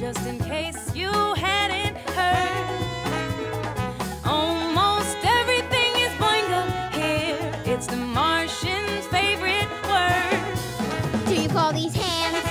just in case you hadn't heard. Almost everything is boingo here. It's the Martian's favorite word. Do you call these hands?